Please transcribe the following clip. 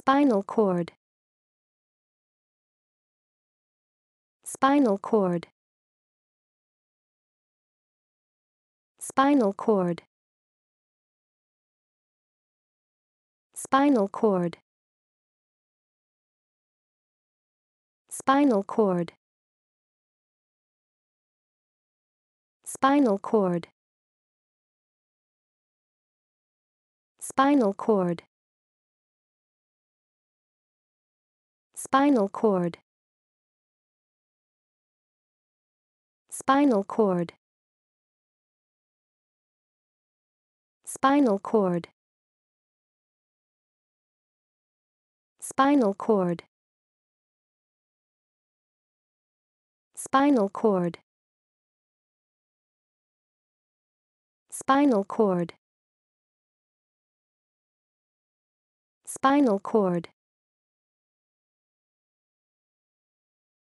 Spinal cord. Spinal cord. Spinal cord. Spinal cord. Spinal cord. Spinal cord. Spinal cord. Spinal cord. Spinal cord. Spinal cord. Spinal cord. Spinal cord. Spinal cord. Spinal cord.